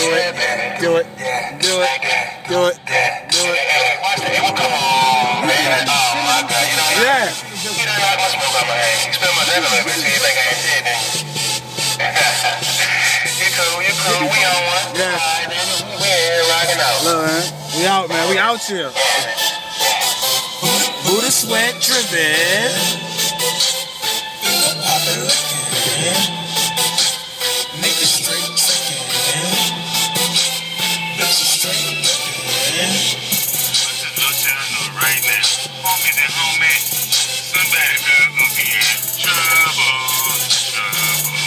Do it. Do it. Do it. Do it. Do it. Yeah. Yeah. Look, man. We out, man. We out here. Buddha sweat driven. Now, homies and homies, somebody better go be in trouble, trouble.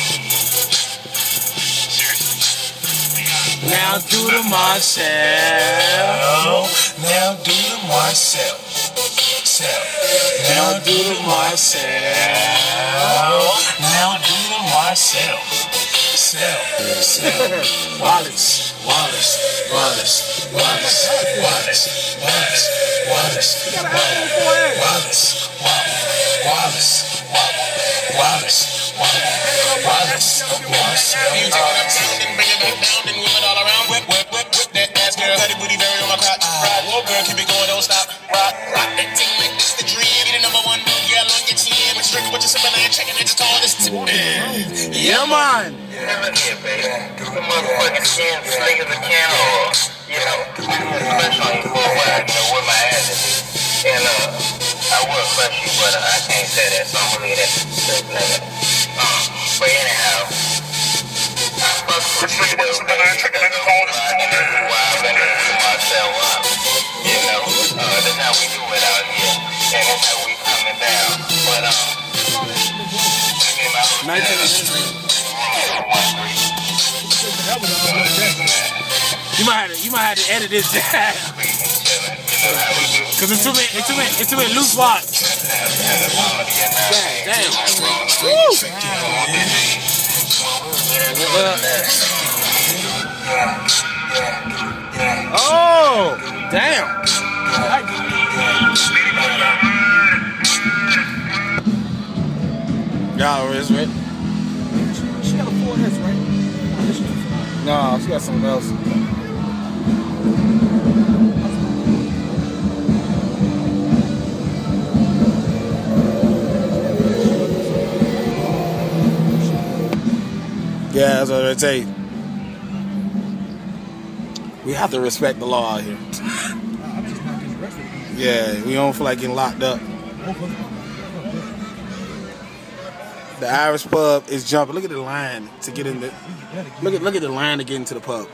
Seriously. Now do the Marcel. Now do the Marcel. Now do the Marcel. Now do the Marcel. Sell. Sell. Wallace. Wallace. Wallace. Wallace. Wallace. Wallace. Wallace. Wallace. Wallace. Wallace. Wallace. Marcel. You take it uptown and bring it back down and whip it all around. Whip, whip, whip, whip that ass, girl. It booty bury on my crotch. Ride, whoa, girl, keep it going, don't stop. Rock, rock that thing like this, the dream. Be the number one girl on your team. What you drinking, what you sipping, I ain't checking. I just call this tip. Yeah, man. Never here, baby. The motherfucking skin slick as a can or, you know, crush on you for a while, you know, with my ass. And, uh, I would crush you, but uh, I can't say that, so I'm gonna leave that to nigga. Um, but anyhow, I fuck with you, though, baby. I can do while I've been myself up. You know, uh, that's how we do it out here. You might have to, you might have to edit this down. Cause it's too many, it's too many, it's too many loose spots. Damn. Woo. Oh, damn. Y'all is right? No, she got something else. Yeah, that's what I take. We have to respect the law out here. I'm just not getting arrested. Yeah, we don't feel like getting locked up. The Irish pub is jumping. Look at the line to get in the. Look at look at the line to get into the pub.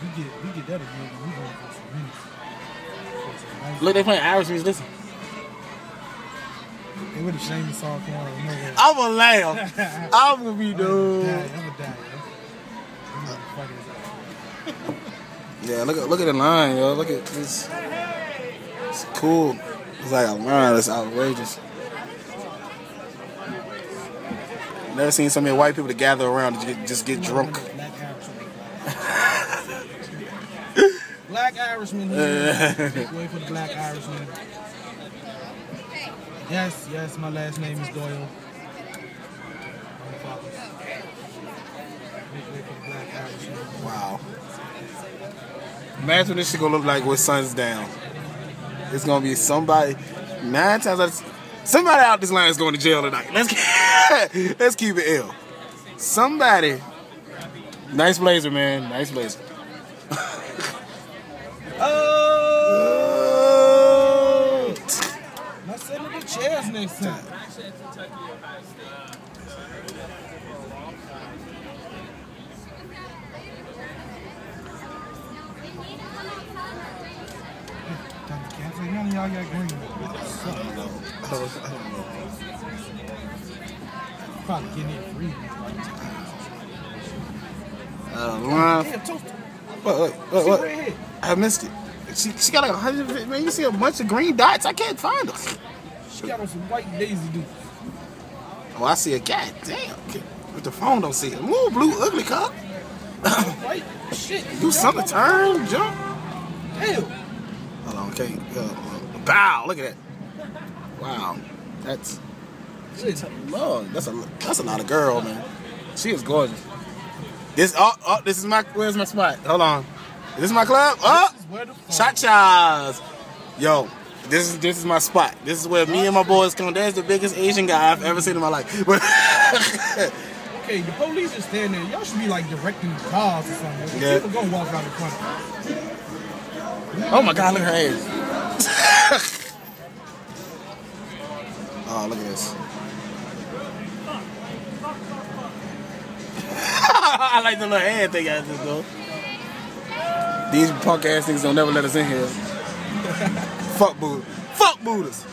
We get, we get that again. We going for some minutes. For some nice- Look, they playing Irish music. Listen. They would have shamed the song come out of nowhere. I'm gonna laugh. I'm gonna be dude. I'm gonna die. I'm gonna fucking his ass. Yeah, look at look at the line, yo. Look at this. It's cool. It's like a line that's outrageous. Never seen so many white people to gather around to get, just get drunk. Black Irishman. Black Irishman here. Make for the Black Irishman. Yes, yes, my last name is Doyle. I'm Fox. Make way for the Black Wow. Imagine what this shit gonna look like with sun's down. It's gonna be somebody nine times out of somebody out this line is going to jail tonight. Let's let's keep it ill. Somebody. Nice blazer, man. Nice blazer. Oh! Sit in the chairs next time. Of y'all got green. Suck. Probably getting it free. Uh, line. Damn. What, what, what, what? I missed it. She, she got like a hundred. Man, you see a bunch of green dots. I can't find them. She got on some white Daisy Dukes. Oh, I see a cat. Damn. With the phone, don't see it. Move, blue, ugly cup. White shit. Do something. Turn, jump. Hell. Hold on, okay. Bow. Look at that. Wow, that's Lord. That's a that's a lot of girl, man. She is gorgeous. This oh, oh this is my where's my spot? Hold on. This is this my club? Oh This is where the fuck- Cha Cha's. Yo, this is this is my spot. This is where me and my boys come. There's the biggest Asian guy I've ever seen in my life. But Okay, the police is standing there. Y'all should be like directing cars or something. Yeah. People gonna walk around the front. oh my god, look at her ass. Oh, look at this. I like the little hand thing I just go. These punk ass niggas don't never let us in here. Fuck Buddha. Fuck Buddhas.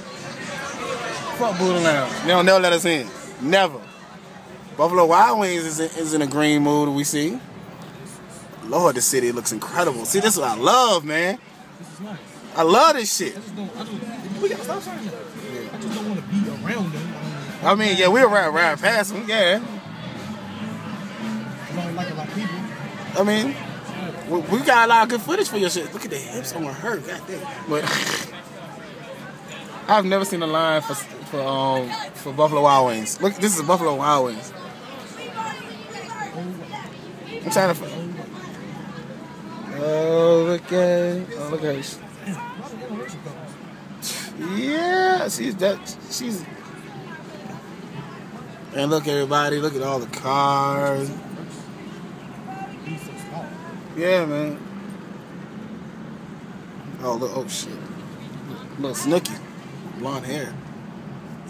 Fuck Buddha Lounge. They don't never let us in. Never. Buffalo Wild Wings is in, is in a green mood, we see. Lord, the city looks incredible. See, this is what I love, man. This is nice. I love this shit. I just don't. I just, we gotta stop there. I just don't want to be around them. I mean, yeah, we'll ride, ride past them, yeah. I don't like a lot of people. I mean, we, we got a lot of good footage for your shit. Look at the hips on her, god damn. But I've never seen a line for for um for Buffalo Wild Wings. Look, this is Buffalo Wild Wings. I'm trying to. Oh look at oh look at Yeah, she's that. She's. And look, everybody, look at all the cars. He's so small. Yeah, man. Oh, look, oh shit. Little Snooki, blonde hair.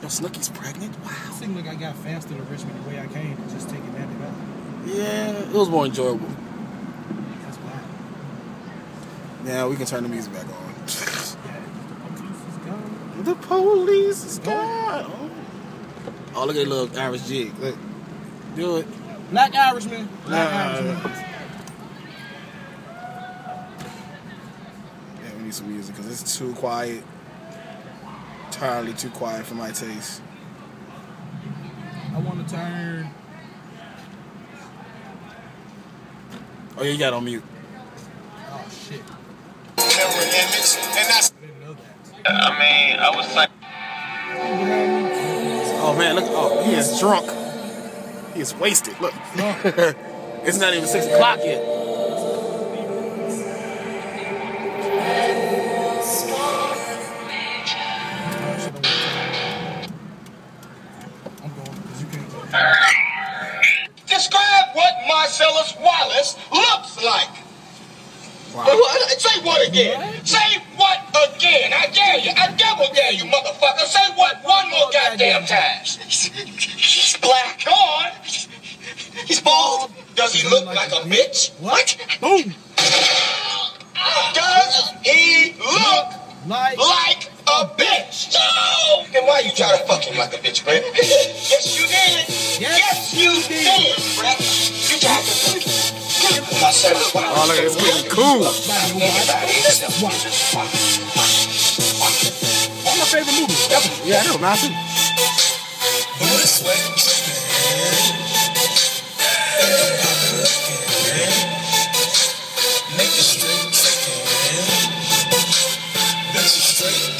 Yo, Snooki's pregnant. Wow. It seemed like I got faster to Richmond the way I came, just taking that back. Yeah, it was more enjoyable. That's wild. Now we can turn the music back on. Yeah. the police is gone. Oh. oh, look at that little Irish jig. Look, do it. Black Irishman. Black Nah. Irishman. Yeah, we need some music because it's too quiet. Entirely too quiet for my taste. I want to turn. Oh yeah, you got on mute. Oh shit. I didn't know that. I mean, I was like, Oh man, look! Oh, he is drunk. He is wasted. Look, it's not even six o'clock yet. Shit, I wanna turn. I'm going because you can't. describe what Marcellus Wallace looks like. What? Say what again? Say what again? I dare you. I double dare you, motherfucker. Say what one more oh, goddamn time. He's black. Go on. He's bald. Does he look like a bitch? What? Boom. Does he look Like. like a bitch? No. Then why you try to fuck him like a bitch, Brett? Oh look, it's getting cool. What's my favorite movie? Yeah, I know, man. I see. This way. Make it straight trickin'. Bitch, you straight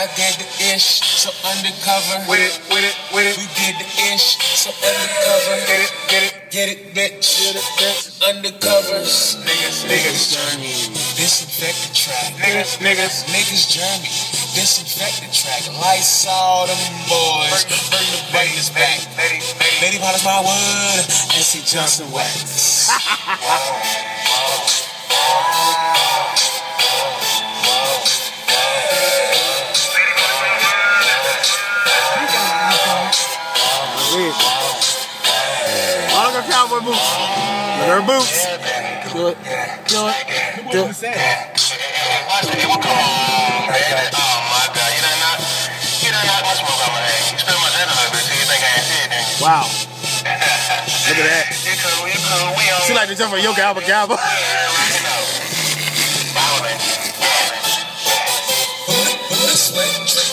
I did. The ish, so undercover. With it, with it, with it. We did the ish, so undercover. Get it, get it. Get it, bitch. Get it, bitch. Undercovers. Niggas, niggas, journey. Disinfect the track. niggas, niggas. Niggas journey. Disinfect the track. Lights all them boys. Bring the babies back. Lady, lady. Lady polish my wood. And see Johnson wax. You think I ain't see it, didn't you? Wow. Look at that. You cool, you cool, we on. She like to jump for Yoga Alba Gabba.